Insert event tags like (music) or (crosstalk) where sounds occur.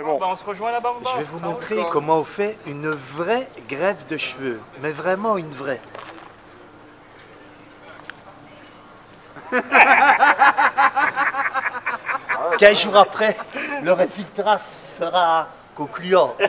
Bon. Bah, on se rejoint là-bas. Je vais vous ah, montrer comment on fait une vraie grève de cheveux. Mais vraiment une vraie. (laughs) 15 jours après, le résultat sera concluant. (laughs)